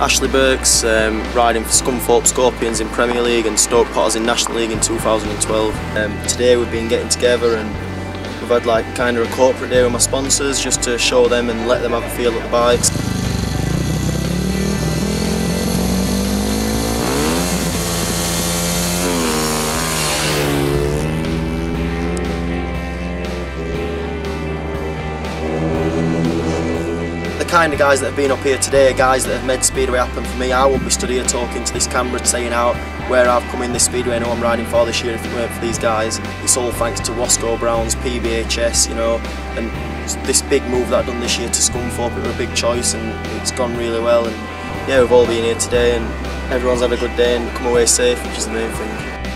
Ashley Birks um, riding for Scunthorpe Scorpions in Premier League and Stoke Potters in National League in 2012. Um, today we've been getting together and we've had like kind of a corporate day with my sponsors just to show them and let them have a feel at the bikes. Kind of guys that have been up here today guys that have made Speedway happen for me. I wouldn't be stood here talking to this camera saying out where I've come in this Speedway and who I'm riding for this year if it weren't for these guys. It's all thanks to Wosskow Brown's PBHS, you know, and this big move that I've done this year to Scunthorpe, it was a big choice and it's gone really well. And yeah, we've all been here today and everyone's had a good day and come away safe, which is the main thing.